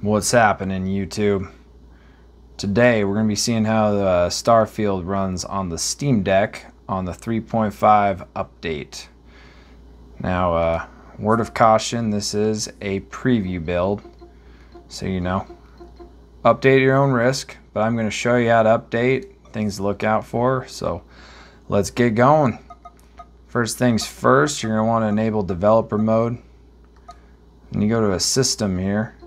What's happening, YouTube? Today we're going to be seeing how the Starfield runs on the Steam Deck on the 3.5 update. Now, uh, word of caution, this is a preview build, so you know. Update your own risk, but I'm going to show you how to update, things to look out for, so let's get going. First things first, you're going to want to enable developer mode. And you go to a system here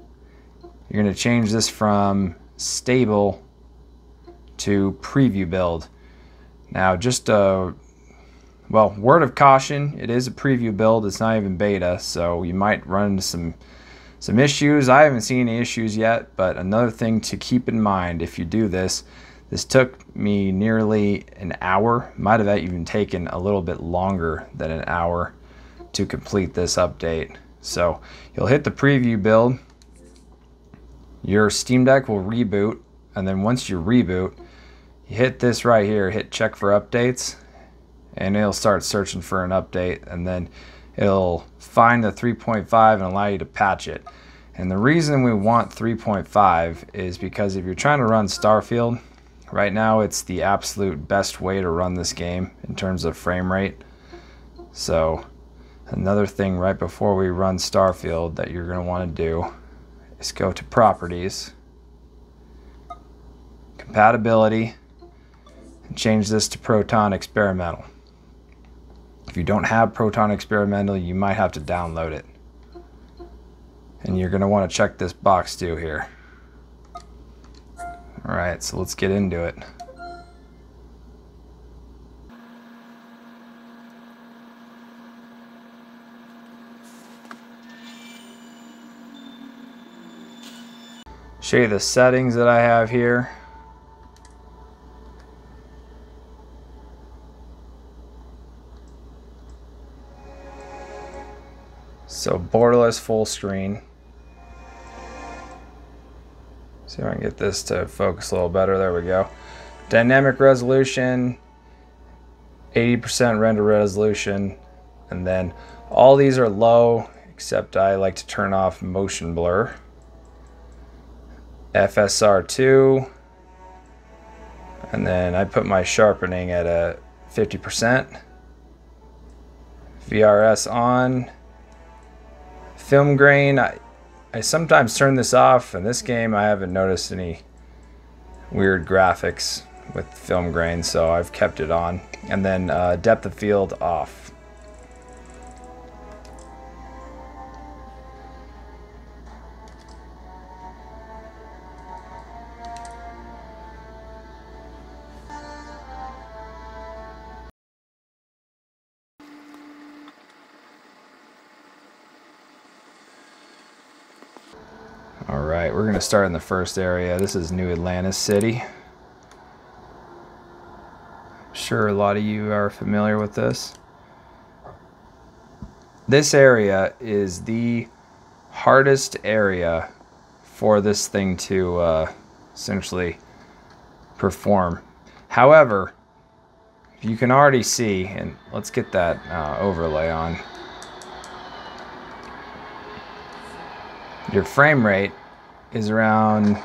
you're to change this from stable to preview build. Now, just a well, word of caution, it is a preview build. It's not even beta, so you might run into some some issues. I haven't seen any issues yet, but another thing to keep in mind if you do this, this took me nearly an hour, might have even taken a little bit longer than an hour to complete this update. So you'll hit the preview build, your Steam Deck will reboot, and then once you reboot, you hit this right here, hit check for updates, and it'll start searching for an update, and then it'll find the 3.5 and allow you to patch it. And the reason we want 3.5 is because if you're trying to run Starfield, right now it's the absolute best way to run this game in terms of frame rate. So another thing right before we run Starfield that you're going to want to do is go to properties, compatibility, and change this to Proton Experimental. If you don't have Proton Experimental, you might have to download it. And you're going to want to check this box too here. Alright, so let's get into it. Show you the settings that I have here. So borderless full screen. See if I can get this to focus a little better. There we go. Dynamic resolution, 80% render resolution, and then all these are low, except I like to turn off motion blur. FSR2 and then I put my sharpening at a 50% VRS on. Film grain I, I sometimes turn this off. In this game I haven't noticed any weird graphics with film grain so I've kept it on. And then uh, depth of field off right, we're gonna start in the first area. This is New Atlantis City. I'm sure a lot of you are familiar with this. This area is the hardest area for this thing to uh, essentially perform. However, you can already see, and let's get that uh, overlay on. your frame rate is around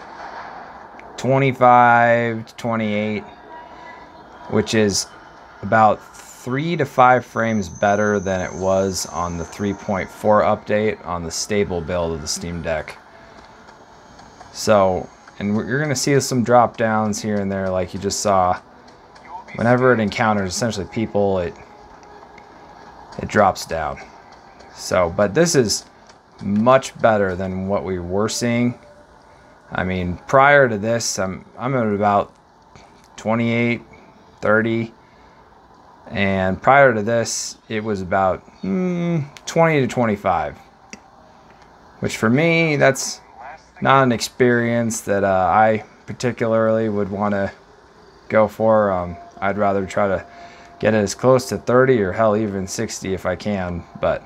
25 to 28, which is about three to five frames better than it was on the 3.4 update on the stable build of the Steam Deck. So, and you're going to see some drop downs here and there like you just saw. Whenever it encounters essentially people, it it drops down. So, but this is much better than what we were seeing. I mean, prior to this, I'm, I'm at about 28, 30. And prior to this, it was about mm, 20 to 25. Which for me, that's not an experience that uh, I particularly would want to go for. Um, I'd rather try to get it as close to 30 or hell even 60 if I can. But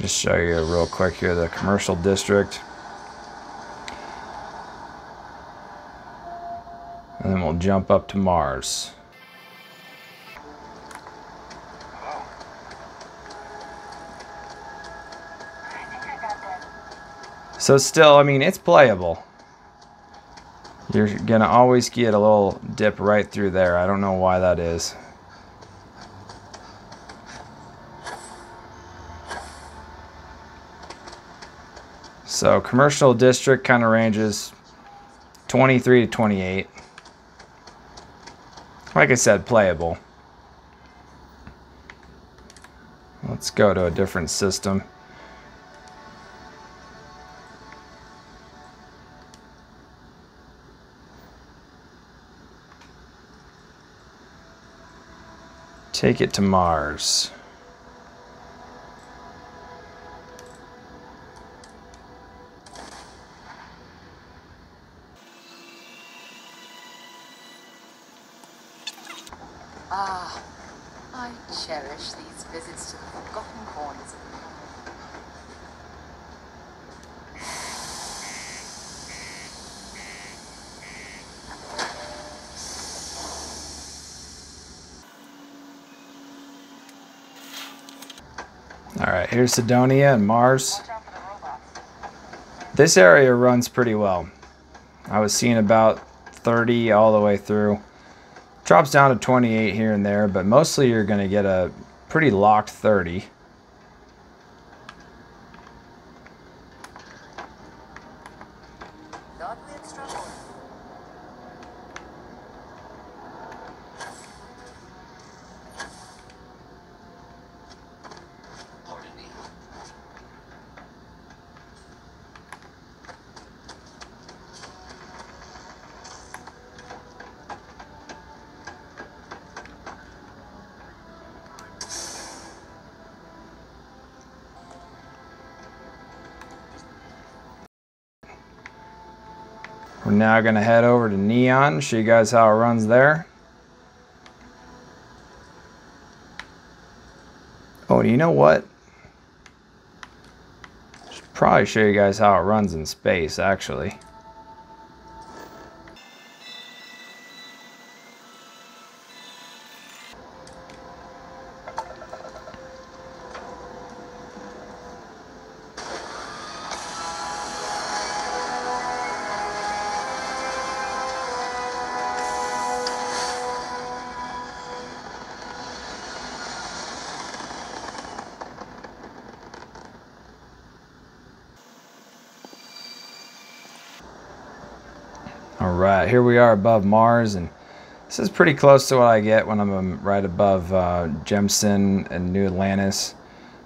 Just show you real quick here the commercial district. And then we'll jump up to Mars. So still, I mean, it's playable. You're gonna always get a little dip right through there. I don't know why that is. So commercial district kind of ranges 23 to 28. Like I said, playable. Let's go to a different system. Take it to Mars. Ah, I cherish these visits to the forgotten corners of the Alright, here's Cydonia and Mars. This area runs pretty well. I was seeing about 30 all the way through. Drops down to 28 here and there, but mostly you're going to get a pretty locked 30. We're now going to head over to Neon, show you guys how it runs there. Oh, you know what? Should probably show you guys how it runs in space, actually. All right, here we are above Mars, and this is pretty close to what I get when I'm um, right above uh, Jemison and New Atlantis.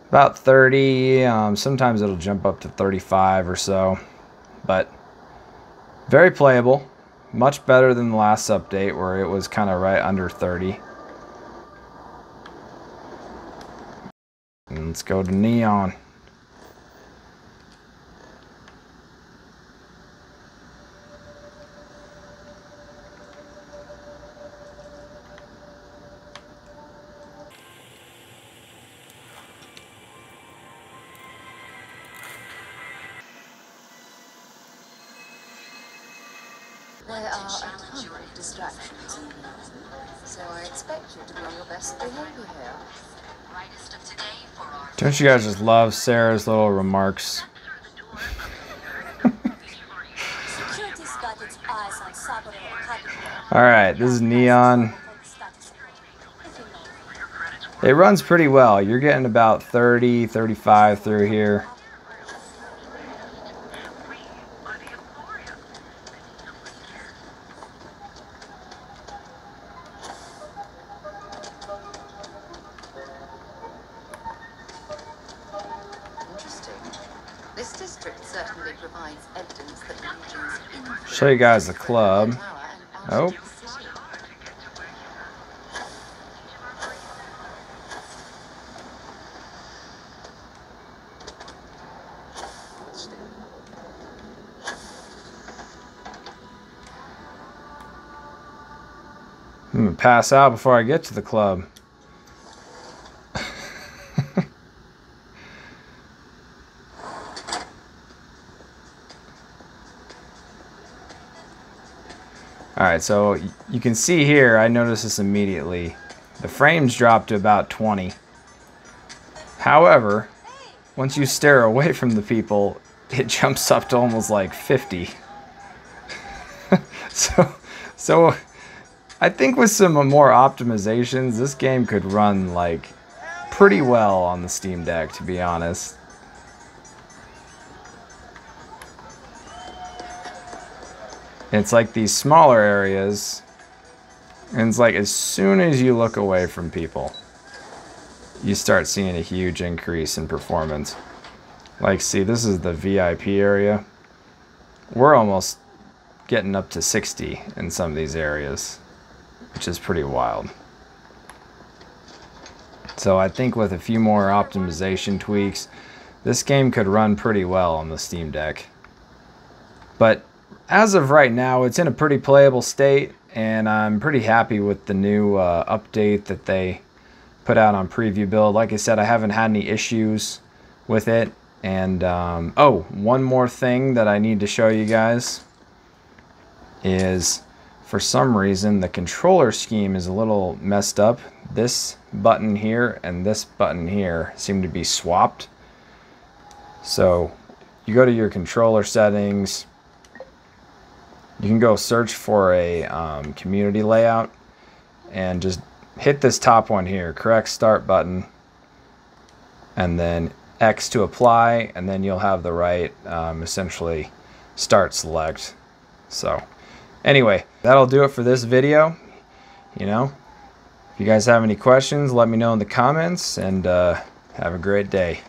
About 30, um, sometimes it'll jump up to 35 or so, but very playable. Much better than the last update where it was kind of right under 30. And let's go to Neon. There are a ton of distractions in here, so I expect you to be on your best behavior here. Brightest of today for our Don't you guys just love Sarah's little remarks? Security's got its eyes on Saburo Academy. Alright, this is Neon. It runs pretty well. You're getting about 30, 35 through here. This district certainly provides evidence that the region's Show you guys the club. Oh. bounty to the city. I'm gonna pass out before I get to the club. So you can see here, I noticed this immediately. The frames dropped to about 20. However, once you stare away from the people, it jumps up to almost like 50. so, so I think with some more optimizations, this game could run like pretty well on the Steam Deck, to be honest. It's like these smaller areas, and it's like as soon as you look away from people, you start seeing a huge increase in performance. Like, see, this is the VIP area. We're almost getting up to 60 in some of these areas, which is pretty wild. So I think with a few more optimization tweaks, this game could run pretty well on the Steam Deck. But as of right now, it's in a pretty playable state, and I'm pretty happy with the new uh, update that they put out on preview build. Like I said, I haven't had any issues with it. And, um, oh, one more thing that I need to show you guys is for some reason the controller scheme is a little messed up. This button here and this button here seem to be swapped. So you go to your controller settings, you can go search for a um, community layout and just hit this top one here, correct start button, and then X to apply, and then you'll have the right, um, essentially, start select. So, anyway, that'll do it for this video. You know, if you guys have any questions, let me know in the comments, and uh, have a great day.